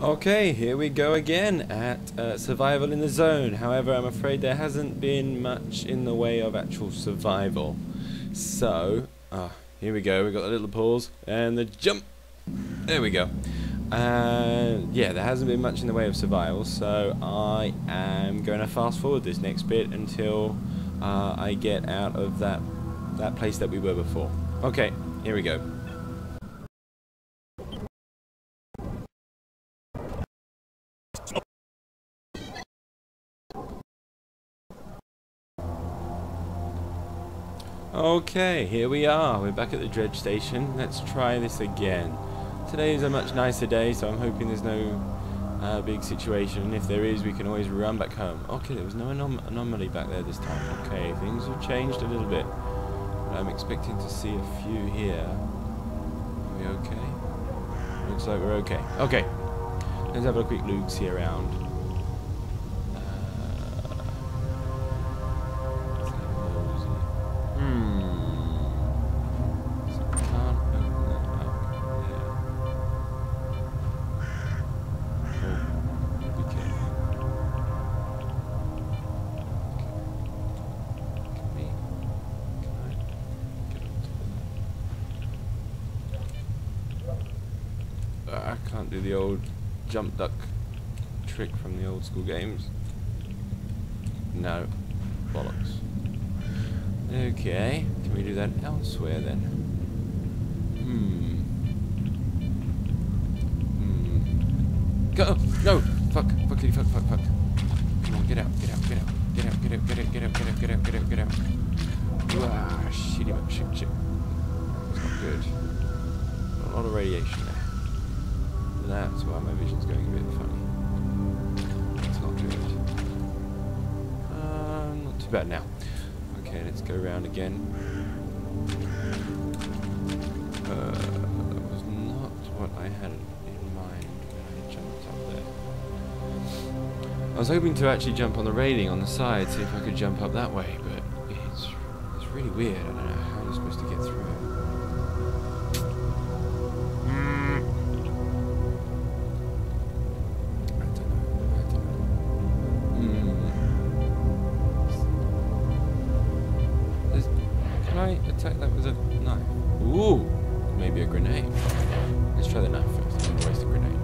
Okay, here we go again at uh, survival in the zone. However, I'm afraid there hasn't been much in the way of actual survival. So, ah, here we go. We got the little pause and the jump. There we go. Uh, yeah, there hasn't been much in the way of survival, so I am going to fast forward this next bit until uh, I get out of that that place that we were before. Okay, here we go. Okay, here we are. We're back at the dredge station. Let's try this again. Today is a much nicer day, so I'm hoping there's no uh, big situation. If there is, we can always run back home. Okay, there was no anom anomaly back there this time. Okay, things have changed a little bit. I'm expecting to see a few here. Are we okay? Looks like we're okay. Okay, let's have a quick look, see around. Can't do the old jump duck trick from the old school games. No. Bollocks. Okay. Can we do that elsewhere then? Hmm. Hmm. Go! No! Fuck! Fuckity fuck fuck fuck. Come on, get out, get out, get out. Get out, get out, get out, get out, get out, get out, get out, get out. Ah, shitty shit, shit. That's not good. A lot of radiation there. That's why my vision's going a bit funny. It's not good. Uh, not too bad now. Okay, let's go around again. Uh, that was not what I had in mind when I jumped up there. I was hoping to actually jump on the railing on the side, see if I could jump up that way, but it's, it's really weird. I don't know how you're supposed to get through I attack that with a knife? Ooh, maybe a grenade. Let's try the knife first, then waste the grenade.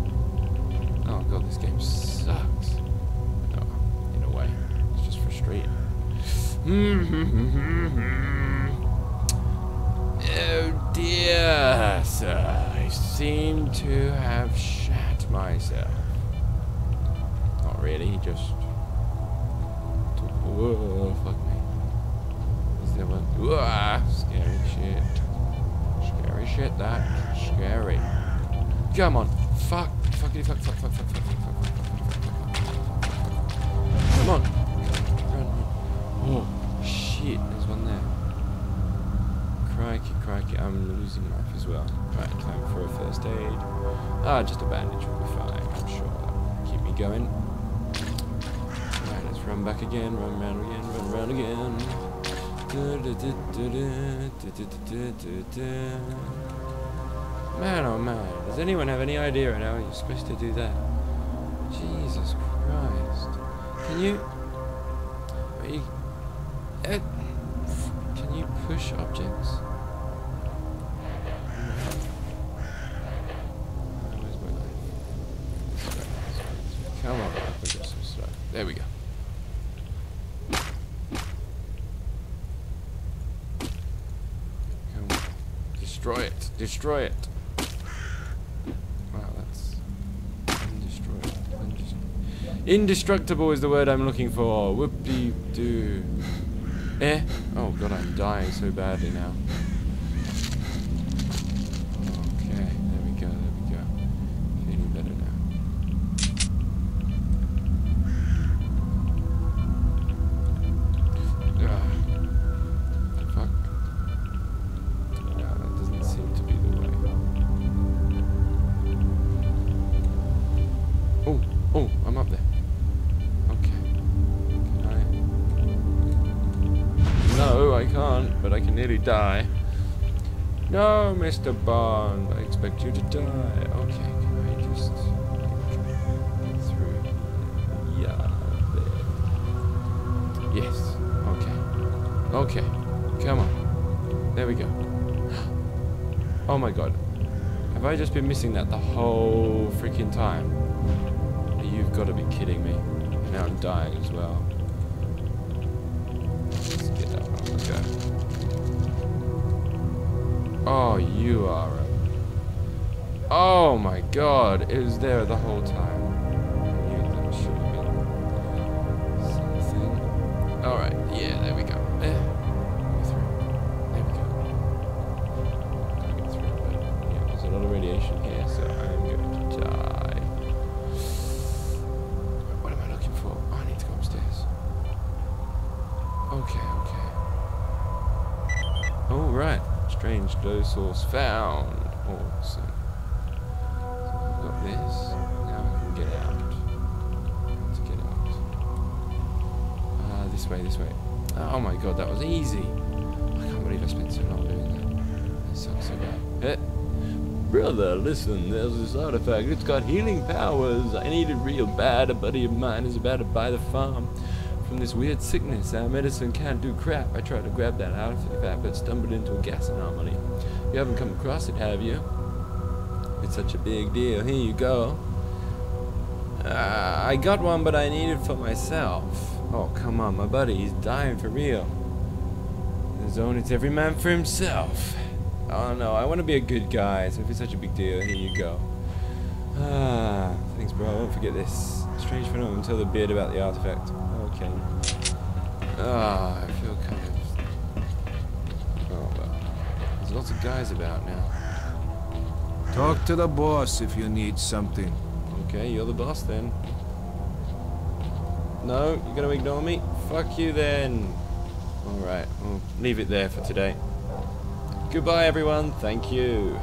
Oh god, this game sucks. Oh, in a way. It's just frustrating. oh dear, sir. I seem to have shat myself. Not really, just. Whoa, fuck me. Is there one? Whoa, ah, scary shit. Scary shit, that. Scary. Come on. Fuck fuck, fuck, fuck, fuck, fuck, fuck, fuck, Come on. Oh, shit, there's one there. Crikey, crikey, I'm losing life as well. Right, time for a first aid. Ah, just a bandage will be fine, I'm sure. That'll keep me going. Right, let's run back again, run round again, run round again. Da, da, da, Man, oh man. Does anyone have any idea on how you're supposed to do that? Jesus Christ. Can you... Are you... Uh, can you push objects? Come on, I'll up some stuff. There we go. Destroy it. Destroy it. Wow, that's indestructible. Indest- Indestructible is the word I'm looking for. Whoopie doo. Eh? Oh god, I'm dying so badly now. But I can nearly die. No, Mr. Bond, I expect you to die. Okay, can I just through? Yeah, there. Yes. Okay. Okay. Come on. There we go. Oh my god. Have I just been missing that the whole freaking time? You've got to be kidding me. Now I'm dying as well. You are. Oh my god. It was there the whole time. Alright. Yeah, there we go. There. There we go. There's a lot of radiation here, so I'm going to die. What am I looking for? Oh, I need to go upstairs. Okay, okay. Oh, right. Strange glow source found. Awesome. So got this. Now I can get out. To get out? Ah, this way, this way. Oh my god, that was easy. I can't believe I spent so long doing that. That sucks so bad. Brother, listen, there's this artifact. It's got healing powers. I need it real bad. A buddy of mine is about to buy the farm from this weird sickness. Our medicine can't do crap. I tried to grab that artifact, but stumbled into a gas anomaly. You haven't come across it, have you? It's such a big deal. Here you go. Uh, I got one, but I need it for myself. Oh, come on, my buddy. He's dying for real. In the zone, it's every man for himself. Oh no, I want to be a good guy, so if it's such a big deal, here you go. Ah, thanks bro, I won't forget this. Strange phenomenon, tell the beard about the artifact. Okay. Ah, I feel kind of... Oh well. There's lots of guys about now. Talk to the boss if you need something. Okay, you're the boss then. No, you're gonna ignore me? Fuck you then. Alright, we'll leave it there for today. Goodbye everyone, thank you.